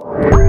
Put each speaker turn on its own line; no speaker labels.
you